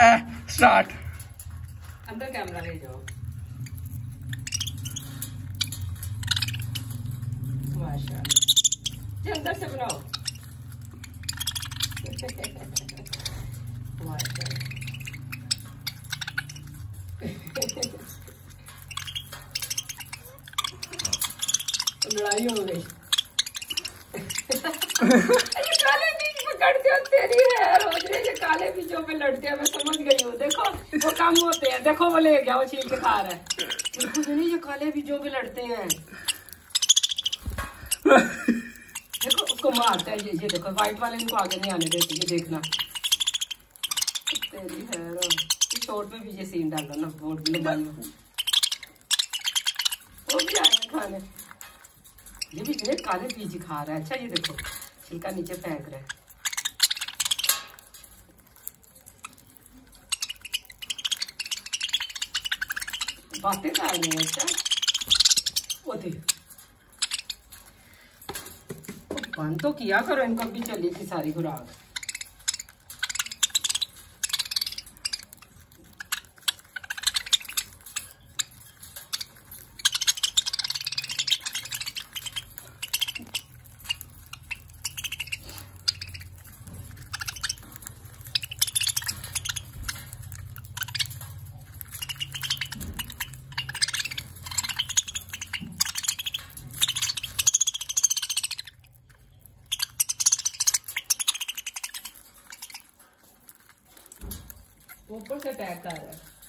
Start अंदर camera ले जाओ। माशाल्लाह। अंदर से बनाओ। लड़ाई हो गई। तेरी काले बीजों पे लड़ते हैं मैं समझ गई हूँ। देखो, वो कम होते हैं। देखो, वो ले गया, वो छील के खा रहा है। बिल्कुल नहीं, ये काले बीजों पे लड़ते हैं। देखो, उसको मारता है। ये ये देखो व्हाइट वाले इनको आगे नहीं आने देते, ये देखना। तेरी शॉर्ट में भी ये सीन डालो ना लंबाई में वो भी खाने। ये भी काले बीज खा रहा है। अच्छा ये देखो, छिलका नीचे फेंक रहा है। कर रहे हैं अच्छा वो देख। बंद तो किया करो इनको भी चली थी सारी खुराक। ऊपर से अटैक आ रहा है।